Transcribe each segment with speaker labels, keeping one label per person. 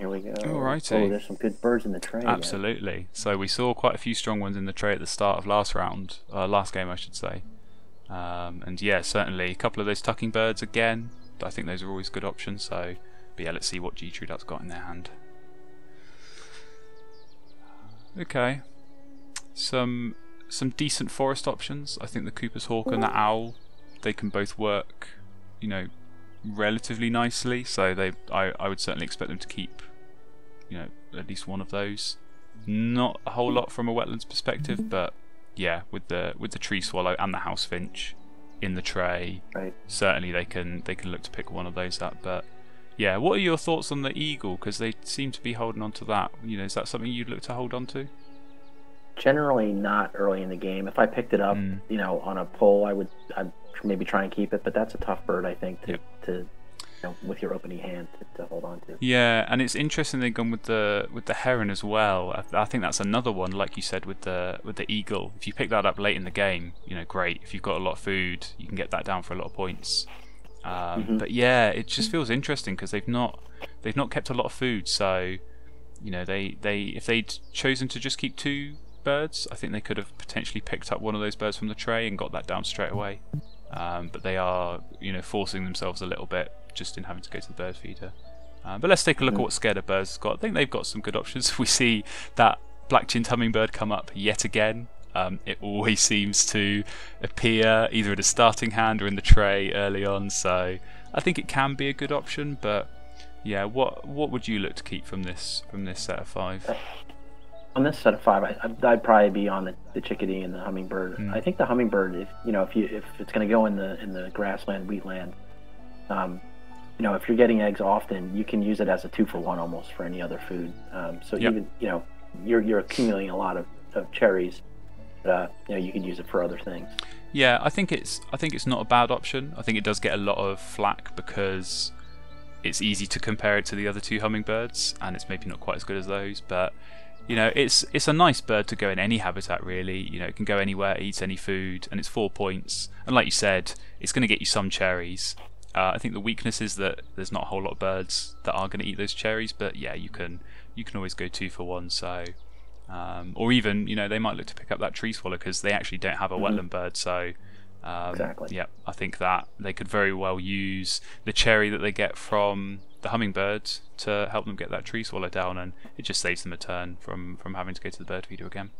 Speaker 1: Here we go.
Speaker 2: Alrighty.
Speaker 1: Oh, there's some good birds in the tray. again.
Speaker 2: Absolutely. So we saw quite a few strong ones in the tray at the start of last round, uh, last game, I should say. Um, and yeah, certainly a couple of those tucking birds again. I think those are always good options. So, but yeah, let's see what G Trudat's got in their hand. Okay, some some decent forest options. I think the Cooper's Hawk and the Owl, they can both work, you know, relatively nicely. So they, I, I would certainly expect them to keep, you know, at least one of those. Not a whole lot from a wetlands perspective, but yeah, with the with the tree swallow and the house finch in the tray,
Speaker 1: Right.
Speaker 2: certainly they can they can look to pick one of those up. But yeah, what are your thoughts on the eagle? Because they seem to be holding on to that. You know, is that something you'd look to hold on to?
Speaker 1: Generally not early in the game. If I picked it up,
Speaker 2: Mm.
Speaker 1: you know, on a pole, I would I'd maybe try and keep it. But that's a tough bird, I think, to,
Speaker 2: Yep.
Speaker 1: to know, with your opening hand to, to hold on to.
Speaker 2: Yeah, and it's interesting they've gone with the with the heron as well. I, I think that's another one, like you said with the with the eagle. If you pick that up late in the game, you know, great. If you've got a lot of food, you can get that down for a lot of points. Um,
Speaker 1: Mhm.
Speaker 2: But yeah, it just feels interesting because they've not they've not kept a lot of food. So you know, they they if they'd chosen to just keep two birds, I think they could have potentially picked up one of those birds from the tray and got that down straight away. Um, but they are, you know, forcing themselves a little bit just in having to go to the bird feeder. Uh, but let's take a look at what Scared of Birds has got. I think they've got some good options. We see that black-chinned hummingbird come up yet again. Um, it always seems to appear either at a starting hand or in the tray early on. So I think it can be a good option. But yeah, what what would you look to keep from this from this set of five?
Speaker 1: On this set of five, I, I'd- I'd probably be on the, the chickadee and the hummingbird.
Speaker 2: Mm.
Speaker 1: I think the hummingbird, if you know, if you if it's going to go in the in the grassland, wheatland, um, you know, if you're getting eggs often, you can use it as a two for one almost for any other food. Um, so
Speaker 2: Yep.
Speaker 1: even you know, you're you're accumulating a lot of, of cherries. But, uh, you know, you could use it for other things.
Speaker 2: Yeah, I think it's I think it's not a bad option. I think it does get a lot of flack because it's easy to compare it to the other two hummingbirds, and it's maybe not quite as good as those. But you know, it's it's a nice bird to go in any habitat. Really, you know, it can go anywhere, it eats any food, and it's four points. And like you said, it's going to get you some cherries. Uh, I think the weakness is that there's not a whole lot of birds that are going to eat those cherries. But yeah, you can you can always go two for one. So. Um, or even, you know, they might look to pick up that tree swallow because they actually don't have a
Speaker 1: Mhm.
Speaker 2: wetland bird. So, um,
Speaker 1: Exactly.
Speaker 2: yeah, I think that they could very well use the cherry that they get from the hummingbird to help them get that tree swallow down, and it just saves them a turn from from having to go to the bird feeder again.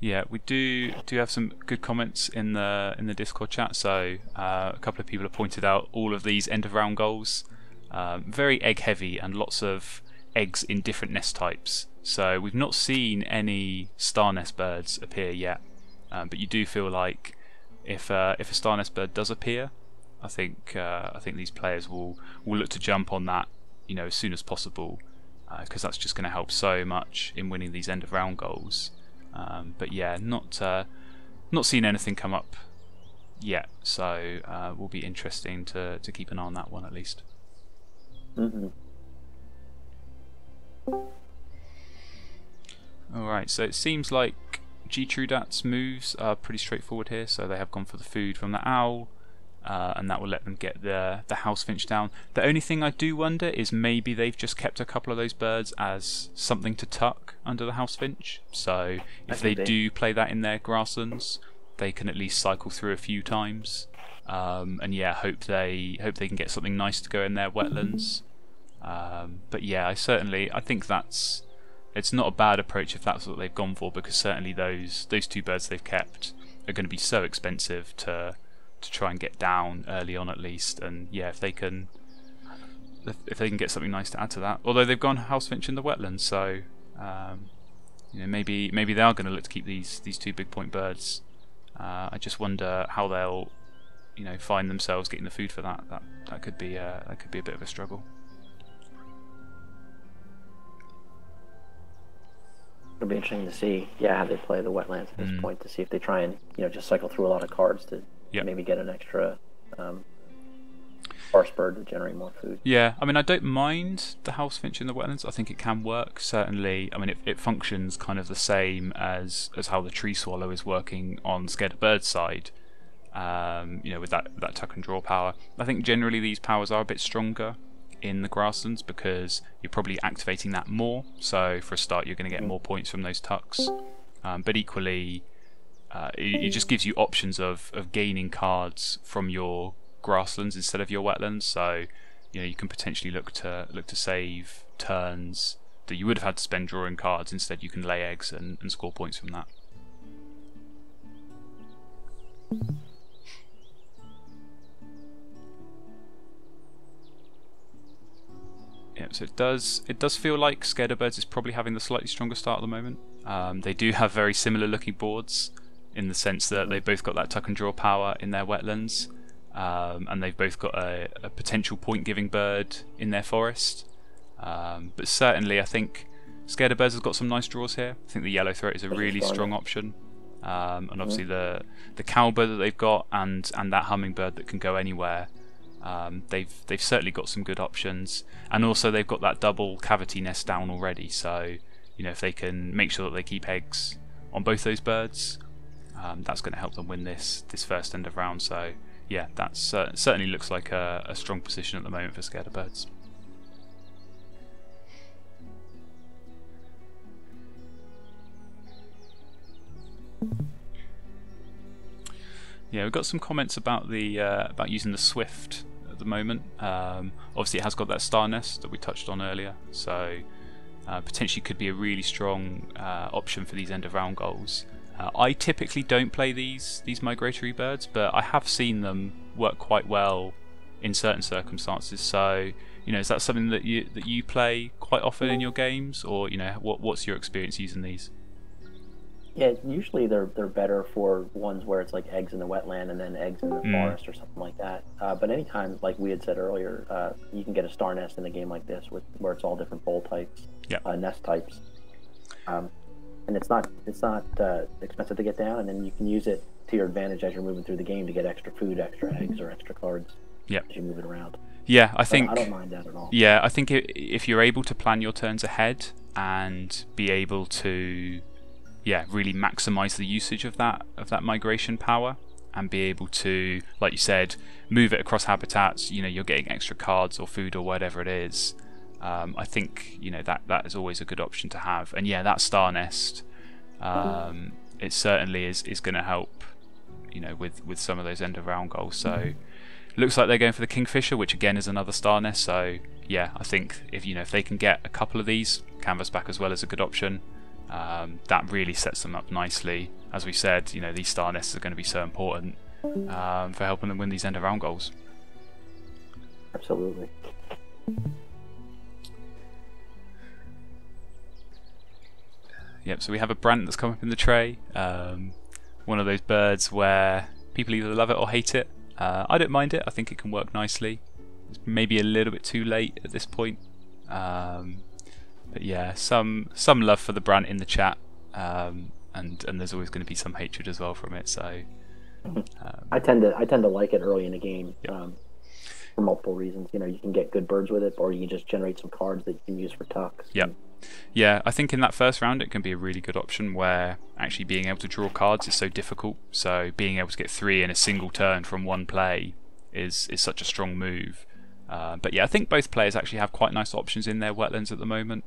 Speaker 2: Yeah, we do do have some good comments in the in the Discord chat. So uh, a couple of people have pointed out all of these end of round goals, um, very egg heavy and lots of eggs in different nest types. So we've not seen any star nest birds appear yet, um, but you do feel like if uh, if a star nest bird does appear, I think uh, I think these players will will look to jump on that, you know, as soon as possible, because that's just going to help so much in winning these end of round goals. Um, but yeah, not uh, not seen anything come up yet, so uh, will be interesting to to keep an eye on that one at least.
Speaker 1: hmm
Speaker 2: Alright, so it seems like G Trudat's moves are pretty straightforward here. So they have gone for the food from the owl, uh, and that will let them get the the house finch down. The only thing I do wonder is maybe they've just kept a couple of those birds as something to tuck under the house finch. So if
Speaker 1: That
Speaker 2: they do play that in their grasslands, they can at least cycle through a few times. Um, and yeah, hope they hope they can get something nice to go in their wetlands. Um, but yeah, I certainly I think that's it's not a bad approach if that's what they've gone for because certainly those those two birds they've kept are going to be so expensive to to try and get down early on at least and yeah if they can if, if they can get something nice to add to that. Although they've gone house finch in the wetlands so um, you know maybe maybe they are going to look to keep these these two big point birds. Uh, I just wonder how they'll you know find themselves getting the food for that. That that could be uh, that could be a bit of a struggle.
Speaker 1: It'll be interesting to see, yeah, how they play the wetlands at this
Speaker 2: Mm.
Speaker 1: point to see if they try and you know just cycle through a lot of cards to
Speaker 2: Yep.
Speaker 1: maybe get an extra um, sparse bird to generate more food.
Speaker 2: Yeah, I mean, I don't mind the house finch in the wetlands. I think it can work. Certainly, I mean, it, it functions kind of the same as as how the tree swallow is working on scared bird side. Um, you know, with that that tuck and draw power. I think generally these powers are a bit stronger in the grasslands because you're probably activating that more. So for a start, you're going to get more points from those tucks. Um, but equally, uh, it, it, just gives you options of, of gaining cards from your grasslands instead of your wetlands. So you know you can potentially look to look to save turns that you would have had to spend drawing cards. Instead, you can lay eggs and, and score points from that. Yeah, so it does it does feel like Scared Birds is probably having the slightly stronger start at the moment. Um, they do have very similar looking boards in the sense that they've both got that tuck and draw power in their wetlands, um, and they've both got a, a, potential point giving bird in their forest. Um, but certainly, I think Scared of Birds has got some nice draws here. I think the yellow throat is a really strong option. Um, and obviously the the cowbird that they've got and and that hummingbird that can go anywhere um, they've they've certainly got some good options, and also they've got that double cavity nest down already. So you know if they can make sure that they keep eggs on both those birds, um, that's going to help them win this this first end of round. So yeah, that uh, certainly looks like a, a, strong position at the moment for Scared of Birds. Yeah, we've got some comments about the uh, about using the Swift at the moment. Um, obviously, it has got that star nest that we touched on earlier, so uh, potentially could be a really strong uh, option for these end of round goals. Uh, I typically don't play these these migratory birds, but I have seen them work quite well in certain circumstances. So, you know, is that something that you that you play quite often in your games, or you know, what what's your experience using these?
Speaker 1: Yeah, usually they're they're better for ones where it's like eggs in the wetland and then eggs in the mm. forest or something like that. Uh, but anytime, like we had said earlier, uh, you can get a star nest in a game like this with where it's all different bowl types,
Speaker 2: yep.
Speaker 1: uh, nest types, um, and it's not it's not uh, expensive to get down, and then you can use it to your advantage as you're moving through the game to get extra food, extra eggs, or extra cards.
Speaker 2: Yep.
Speaker 1: As you move it around.
Speaker 2: Yeah, I think
Speaker 1: I don't mind that at all.
Speaker 2: Yeah, I think if you're able to plan your turns ahead and be able to yeah, really maximize the usage of that of that migration power and be able to, like you said, move it across habitats. You know, you're getting extra cards or food or whatever it is. Um, I think you know that that is always a good option to have. And yeah, that star nest, um, it certainly is is going to help. You know, with with some of those end of round goals. So looks like they're going for the kingfisher, which again is another star nest. So yeah, I think if you know if they can get a couple of these, canvas back as well as a good option um, that really sets them up nicely. As we said, you know these star nests are going to be so important um, for helping them win these end of round goals.
Speaker 1: Absolutely.
Speaker 2: Yep. So we have a brand that's come up in the tray. Um, one of those birds where people either love it or hate it. Uh, I don't mind it. I think it can work nicely. It's maybe a little bit too late at this point. Um, but yeah, some some love for the brand in the chat, um, and and there's always going to be some hatred as well from it. So
Speaker 1: um, I tend to I tend to like it early in the game yep. um, for multiple reasons. You know, you can get good birds with it, or you can just generate some cards that you can use for tucks.
Speaker 2: Yeah. Yeah, I think in that first round it can be a really good option where actually being able to draw cards is so difficult. So being able to get three in a single turn from one play is is such a strong move. Uh, but yeah, I think both players actually have quite nice options in their wetlands at the moment.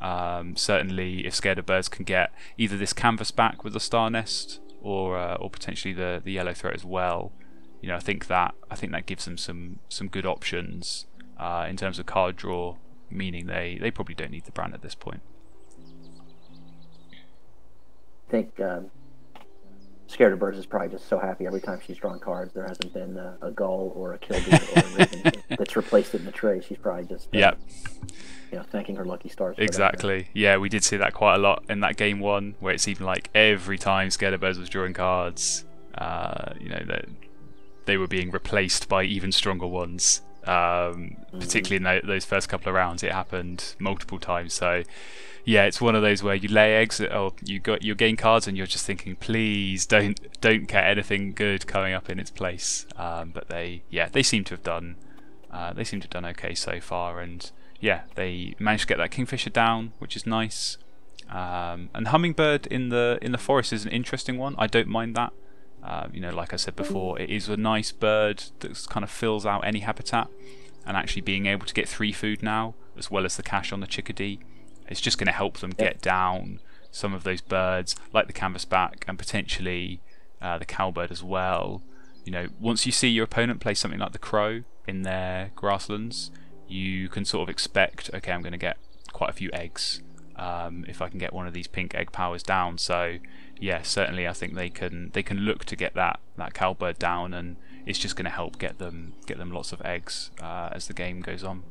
Speaker 2: Um, certainly, if Scared of Birds can get either this canvas back with the star nest or uh, or potentially the the yellow throat as well, you know, I think that I think that gives them some some good options uh, in terms of card draw. Meaning they they probably don't need the brand at this point.
Speaker 1: I think um, Scared of Birds is probably just so happy every time she's drawn cards. There hasn't been a, a gull or a killdeer or a raven that's replaced it in the tray. She's probably just
Speaker 2: uh, yep
Speaker 1: you know, thanking her lucky stars.
Speaker 2: Exactly. Yeah, we did see that quite a lot in that game one, where it seemed like every time Scared of Birds was drawing cards, uh, you know, that they were being replaced by even stronger ones. Um, mm-hmm. Particularly in those first couple of rounds, it happened multiple times. So, yeah, it's one of those where you lay eggs, or you got you gain cards, and you're just thinking, please don't don't get anything good coming up in its place. Um, but they, yeah, they seem to have done. Uh, they seem to have done okay so far, and yeah, they managed to get that kingfisher down, which is nice. Um, and hummingbird in the in the forest is an interesting one. I don't mind that Uh, you know, like I said before, it is a nice bird that kind of fills out any habitat, and actually being able to get three food now, as well as the cache on the chickadee, it's just going to help them get down some of those birds, like the canvasback and potentially uh, the cowbird as well. You know, once you see your opponent play something like the crow in their grasslands, you can sort of expect, okay, I'm going to get quite a few eggs um, if I can get one of these pink egg powers down. So yeah, certainly I think they can they can look to get that that cowbird down, and it's just going to help get them get them lots of eggs uh, as the game goes on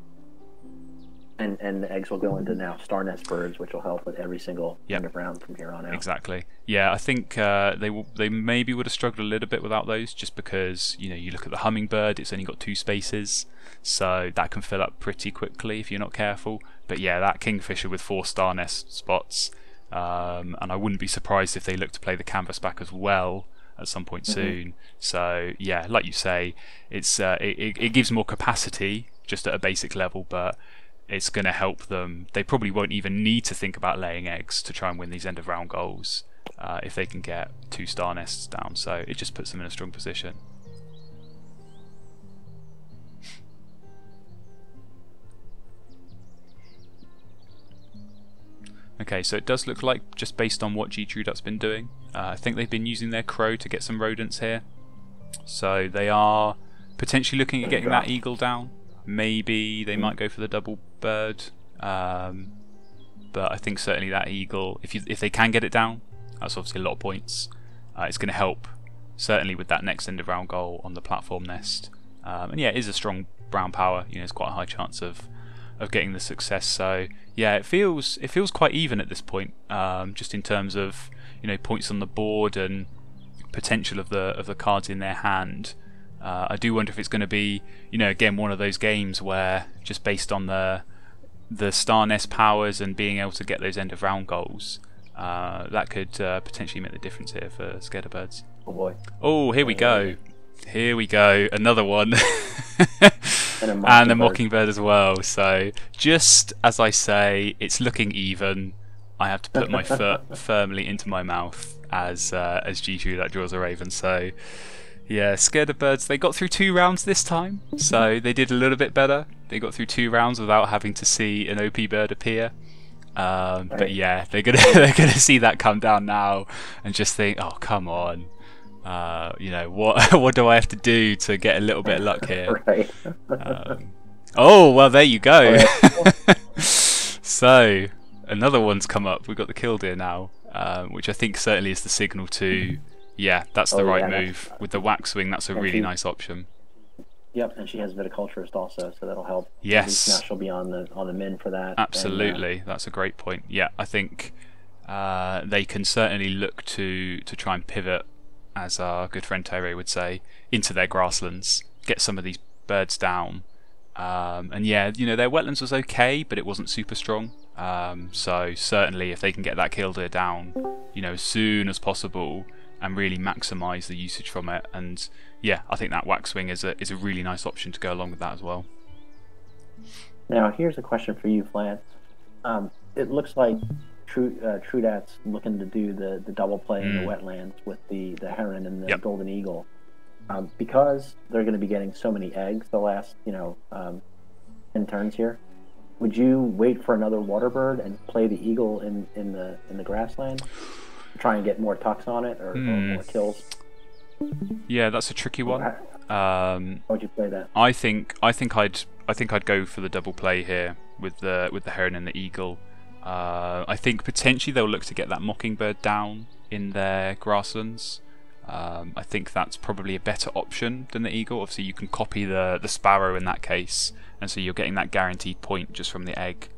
Speaker 1: and and the eggs will go into now star nest birds, which will help with every single
Speaker 2: yep.
Speaker 1: end of round from here on out.
Speaker 2: Exactly. Yeah, I think uh, they w- they maybe would have struggled a little bit without those, just because you know you look at the hummingbird, it's only got two spaces, so that can fill up pretty quickly if you're not careful. But yeah, that kingfisher with four star nest spots, um, and I wouldn't be surprised if they look to play the canvas back as well at some point mm-hmm. soon. So yeah, like you say, it's uh, it, it gives more capacity just at a basic level, but it's going to help them. They probably won't even need to think about laying eggs to try and win these end of round goals uh, if they can get two star nests down. So it just puts them in a strong position. Okay, so it does look like, just based on what G Trudat's been doing, uh, I think they've been using their crow to get some rodents here. So they are potentially looking at getting that eagle down. Maybe they might go for the double bird. Um, but I think certainly that eagle, if you, if they can get it down, that's obviously a lot of points. Uh, it's going to help certainly with that next end of round goal on the platform nest. Um, and yeah, it is a strong brown power. You know, it's quite a high chance of of getting the success. So yeah, it feels it feels quite even at this point, um, just in terms of you know points on the board and potential of the of the cards in their hand. Uh, I do wonder if it's going to be, you know, again one of those games where just based on the the star nest powers and being able to get those end of round goals, uh, that could uh, potentially make the difference here for Scared
Speaker 1: Oh boy!
Speaker 2: Oh, here we go. Here we go. Another one. and, a and a mockingbird as well. So just as I say, it's looking even. I have to put my foot firmly into my mouth as uh, as that draws a raven. So yeah, scared of birds. They got through two rounds this time, so they did a little bit better. They got through two rounds without having to see an OP bird appear. Um, right. But yeah, they're gonna they're gonna see that come down now and just think, oh come on, uh, you know what what do I have to do to get a little bit of luck here? right. um, oh well, there you go. So another one's come up. We've got the killdeer now, um, which I think certainly is the signal to yeah, that's the oh, right yeah, move. With the waxwing, that's a really she, nice option.
Speaker 1: Yep, and she has viticulturist also, so that'll help.
Speaker 2: Yes,
Speaker 1: now she'll be on the on the min for that.
Speaker 2: Absolutely, and, uh, that's a great point. Yeah, I think uh, they can certainly look to to try and pivot, as our good friend Terry would say, into their grasslands, get some of these birds down. Um, and yeah, you know their wetlands was okay, but it wasn't super strong. Um, so certainly, if they can get that killdeer down, you know, as soon as possible, and really maximize the usage from it. And yeah, I think that waxwing is a is a really nice option to go along with that as well.
Speaker 1: Now, here's a question for you, Flan. Um, it looks like True uh, Trudat's looking to do the, the double play mm. in the mm. wetlands with the, the heron and the yep. golden eagle. Um, because they're going to be getting so many eggs the last, you know, um, 10 turns here, would you wait for another water bird and play the eagle in, in the in the grassland? try and get more tucks on it or, mm. or hmm. more kills.
Speaker 2: Yeah, that's a tricky one. Um,
Speaker 1: How would you play that?
Speaker 2: I think I think I'd I think I'd go for the double play here with the with the heron and the eagle. Uh, I think potentially they'll look to get that mockingbird down in their grasslands. Um, I think that's probably a better option than the eagle. Obviously, you can copy the the sparrow in that case, and so you're getting that guaranteed point just from the egg.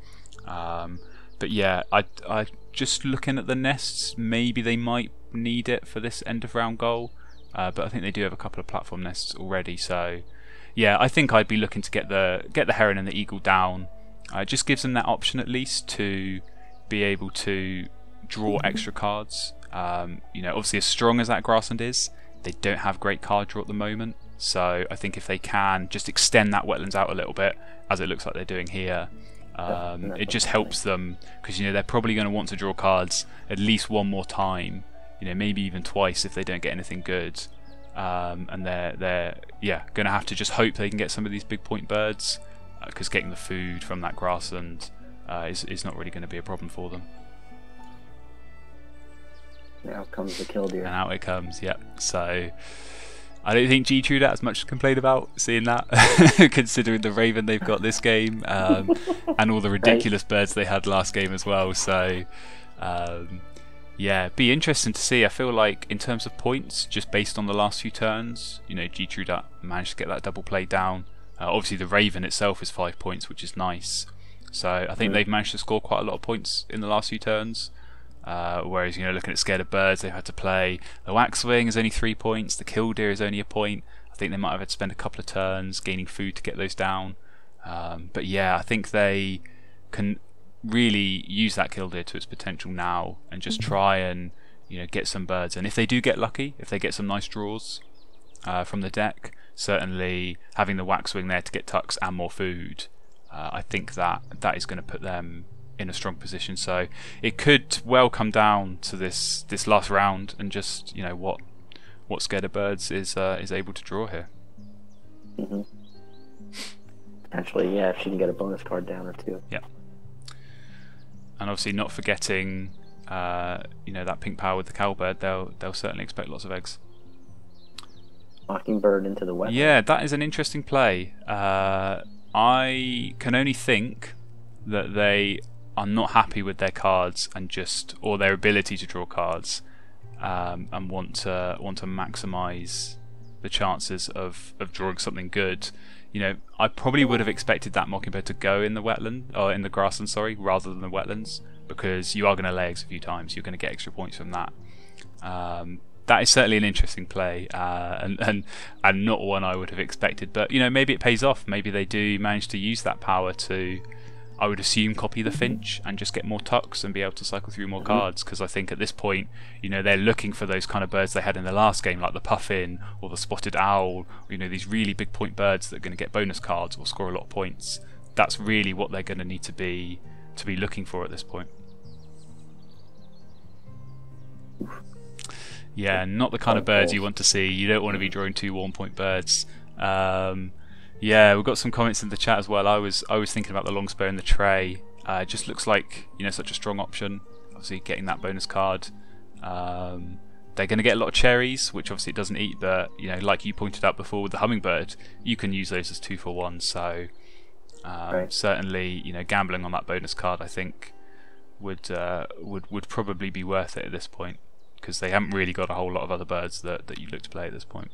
Speaker 2: Um, but yeah, I I just looking at the nests, maybe they might need it for this end of round goal. Uh, but I think they do have a couple of platform nests already. So yeah, I think I'd be looking to get the get the heron and the eagle down. Uh, it just gives them that option at least to be able to draw extra cards. Um, you know, obviously as strong as that grassland is, they don't have great card draw at the moment. So I think if they can just extend that wetlands out a little bit, as it looks like they're doing here, um, it just helps them because you know they're probably going to want to draw cards at least one more time you know, maybe even twice if they don't get anything good. Um, and they're they're yeah going to have to just hope they can get some of these big point birds because uh, getting the food from that grassland uh, is is not really going to be a problem for them.
Speaker 1: out comes the killdeer.
Speaker 2: And out it comes, yep. So I don't think G True has much to complain about seeing that, considering the Raven they've got this game um, and all the ridiculous right. birds they had last game as well. So, um, yeah, be interesting to see. I feel like in terms of points, just based on the last few turns, you know, G True managed to get that double play down. Uh, obviously, the Raven itself is five points, which is nice. So I think mm. they've managed to score quite a lot of points in the last few turns. Uh, whereas, you know, looking at Scared of Birds, they've had to play the Waxwing is only three points, the Killdeer is only a point. I think they might have had to spend a couple of turns gaining food to get those down. Um, but yeah, I think they can really use that Killdeer to its potential now and just mm-hmm. try and you know get some birds. And if they do get lucky, if they get some nice draws uh, from the deck, certainly having the Waxwing there to get tucks and more food, uh, I think that that is going to put them in a strong position. So it could well come down to this this last round and just you know what what Scared of Birds is uh, is able to draw here.
Speaker 1: Mm-hmm. Potentially, yeah, if she can get a bonus card down or two.
Speaker 2: Yeah. And obviously, not forgetting, uh, you know, that pink power with the cowbird, they'll they'll certainly expect lots of eggs.
Speaker 1: Mockingbird into the.
Speaker 2: Yeah, that is an interesting play. Uh, I can only think that they are not happy with their cards and just or their ability to draw cards um, and want to want to maximize the chances of, of drawing something good. You know, I probably would have expected that Mockingbird to go in the wetland or in the grassland, sorry, rather than the wetlands, because you are going to lay eggs a few times. You're going to get extra points from that. Um, that is certainly an interesting play, uh, and, and and not one I would have expected. But you know, maybe it pays off. Maybe they do manage to use that power to I would assume copy the Finch and just get more tucks and be able to cycle through more mm-hmm. cards because I think at this point, you know, they're looking for those kind of birds they had in the last game, like the Puffin or the Spotted Owl, you know, these really big point birds that are going to get bonus cards or score a lot of points. That's really what they're going to need to be to be looking for at this point. Yeah, not the kind of birds you want to see. You don't want to be drawing two one point birds. Um, yeah, we've got some comments in the chat as well. I was I was thinking about the longspur in the tray. Uh, it just looks like you know such a strong option. Obviously, getting that bonus card. Um, they're going to get a lot of cherries, which obviously it doesn't eat. But you know, like you pointed out before with the hummingbird, you can use those as two for one. So um, right. certainly, you know, gambling on that bonus card, I think would uh, would would probably be worth it at this point because they haven't really got a whole lot of other birds that that you look to play at this point.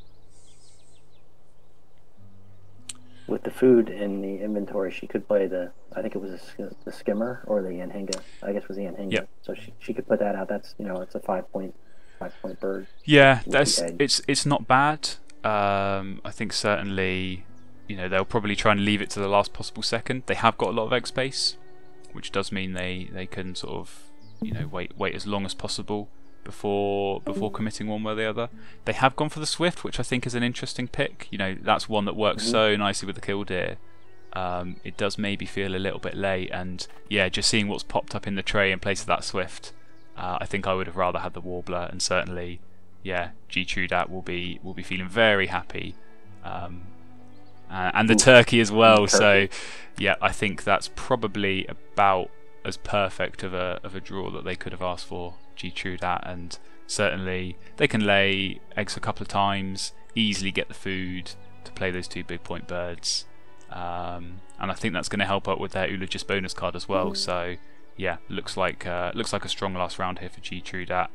Speaker 1: with the food in the inventory, she could play the. I think it was a, the skimmer or the anhinga. I guess it was the anhinga. Yep. So she she could put that out. That's you know it's a five point five point bird.
Speaker 2: Yeah, that's it's it's not bad. Um, I think certainly, you know, they'll probably try and leave it to the last possible second. They have got a lot of egg space, which does mean they they can sort of you know wait wait as long as possible before before committing one way or the other. They have gone for the Swift, which I think is an interesting pick. You know, that's one that works mm-hmm. so nicely with the Killdeer. Um, it does maybe feel a little bit late, and yeah, just seeing what's popped up in the tray in place of that Swift, uh, I think I would have rather had the Warbler, and certainly, yeah, G Trudat will be will be feeling very happy, um, uh, and the Ooh. turkey as well. Turkey. So, yeah, I think that's probably about as perfect of a of a draw that they could have asked for G Trudat, and certainly they can lay eggs a couple of times, easily get the food to play those two big point birds. Um, and I think that's going to help out with their Oologist bonus card as well. Mm. So yeah, looks like uh, looks like a strong last round here for G Trudat.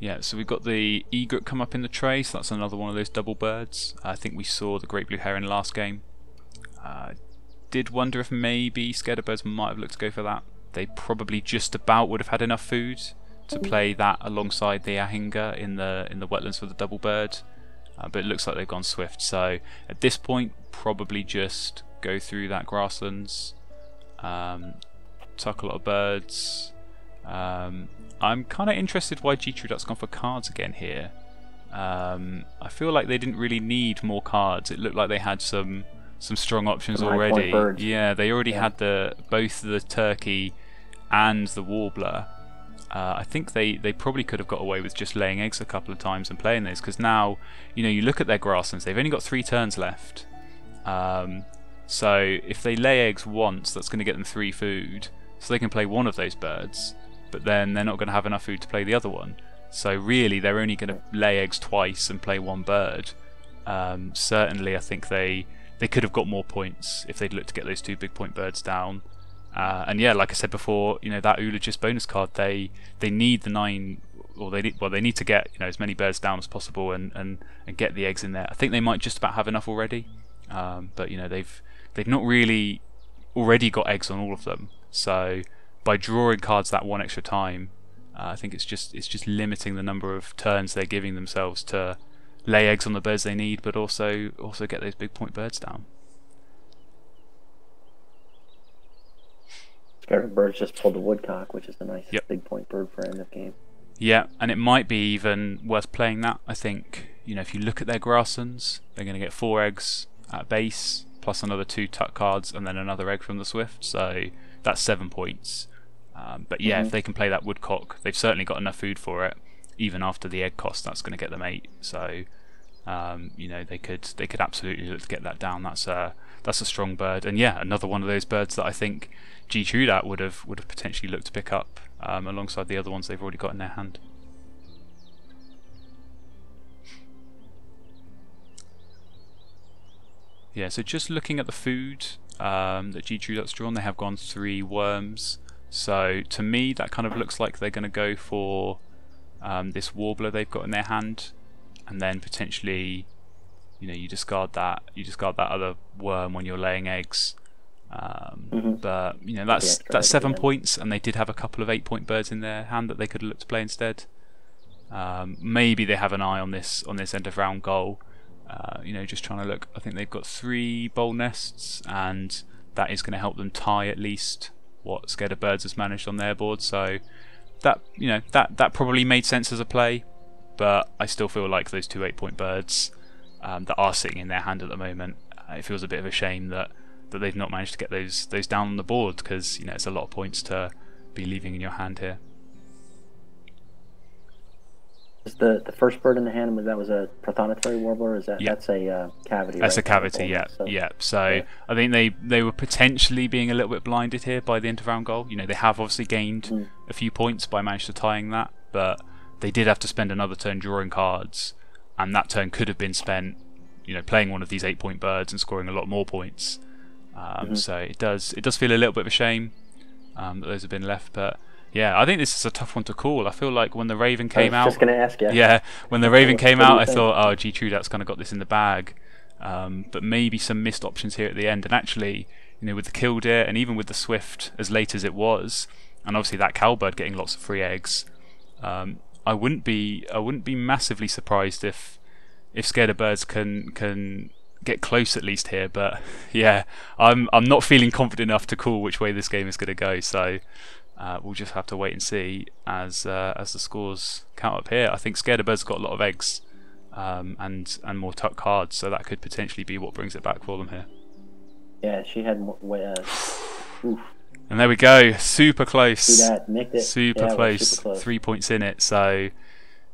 Speaker 2: Yeah, so we've got the egret come up in the tray, so that's another one of those double birds. I think we saw the great blue heron last game. Uh, did wonder if maybe Scared of Birds might have looked to go for that. They probably just about would have had enough food to play that alongside the Anhinga in the in the wetlands for the double bird. Uh, but it looks like they've gone swift. So at this point, probably just go through that grasslands, um, tuck a lot of birds. Um, I'm kind of interested why G Trudat's gone for cards again here. Um, I feel like they didn't really need more cards. It looked like they had some some strong options already. Yeah, they already yeah. had the both the turkey and the Warbler, uh, I think they, they probably could have got away with just laying eggs a couple of times and playing this because now, you know, you look at their grasslands, they've only got three turns left. Um, so if they lay eggs once, that's going to get them three food, so they can play one of those birds, but then they're not going to have enough food to play the other one. So really, they're only going to lay eggs twice and play one bird. Um, certainly, I think they they could have got more points if they'd looked to get those two big point birds down. Uh, and yeah, like I said before, you know that Oologist bonus card, they they need the nine, or they need, well they need to get you know as many birds down as possible and, and, and get the eggs in there. I think they might just about have enough already, um, but you know they've they've not really already got eggs on all of them. So by drawing cards that one extra time, uh, I think it's just it's just limiting the number of turns they're giving themselves to lay eggs on the birds they need, but also also get those big point birds down.
Speaker 1: Scared Birds just pulled the woodcock, which is a nice yep. big point bird for end of game.
Speaker 2: Yeah, and it might be even worth playing that. I think you know if you look at their grasslands, they're going to get four eggs at base, plus another two tuck cards, and then another egg from the swift. So that's seven points. Um, but yeah, mm-hmm. if they can play that woodcock, they've certainly got enough food for it. Even after the egg cost, that's going to get them eight. So um, you know they could they could absolutely look to get that down. That's a that's a strong bird, and yeah, another one of those birds that I think G Trudat would have would have potentially looked to pick up um, alongside the other ones they've already got in their hand. Yeah, so just looking at the food um, that G Trudat's drawn, they have gone three worms. So to me, that kind of looks like they're going to go for um, this warbler they've got in their hand, and then potentially, you know, you discard that you discard that other worm when you're laying eggs. Um, mm-hmm. But you know that's that's seven points, and they did have a couple of eight-point birds in their hand that they could look to play instead. Um, maybe they have an eye on this on this end of round goal. Uh, you know, just trying to look. I think they've got three bowl nests, and that is going to help them tie at least what Scared of Birds has managed on their board. So that you know that that probably made sense as a play, but I still feel like those two eight-point birds um, that are sitting in their hand at the moment, uh, it feels a bit of a shame that that they've not managed to get those those down on the board because you know it's a lot of points to be leaving in your hand here.
Speaker 1: Is the the first bird in the hand that was a prothonotary warbler? Is that yep. that's a uh, cavity?
Speaker 2: That's
Speaker 1: right?
Speaker 2: a cavity. Yeah, so, yeah. So yeah. I think they they were potentially being a little bit blinded here by the end of round goal. You know they have obviously gained mm. a few points by managing to tying that, but they did have to spend another turn drawing cards, and that turn could have been spent, you know, playing one of these eight point birds and scoring a lot more points. Um, mm-hmm. So it does it does feel a little bit of a shame um, that those have been left, but yeah, I think this is a tough one to call. I feel like when the Raven came out,
Speaker 1: just going to ask you.
Speaker 2: Yeah, when the Raven came out, I thought, oh, G Trudat's kind of got this in the bag. Um, but maybe some missed options here at the end. And actually, you know, with the killdeer and even with the swift as late as it was, and obviously that cowbird getting lots of free eggs, um, I wouldn't be I wouldn't be massively surprised if if scared of birds can can get close at least here. But yeah, I'm I'm not feeling confident enough to call which way this game is going to go. So uh, we'll just have to wait and see as uh, as the scores count up here. I think Scared of Birds got a lot of eggs um, and and more tuck cards, so that could potentially be what brings it back for them here.
Speaker 1: Yeah, she had more. Uh,
Speaker 2: and there we go, super close.
Speaker 1: Super,
Speaker 2: yeah, close. super close. Three points in it. So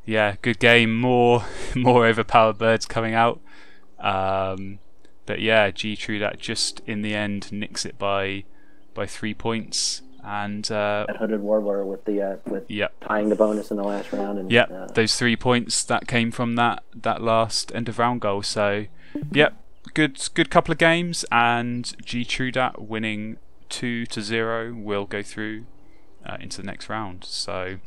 Speaker 2: yeah, good game. More more overpowered birds coming out. Um, but yeah, G Trudat just in the end nicks it by by three points and uh,
Speaker 1: that hooded warbler with the uh, with
Speaker 2: yep.
Speaker 1: tying the bonus in the last round. And,
Speaker 2: yeah, uh, those three points that came from that that last end of round goal. So, yep, good good couple of games, and G Trudat winning two to zero will go through uh, into the next round. So,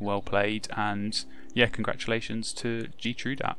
Speaker 2: well played, and yeah, congratulations to G Trudat.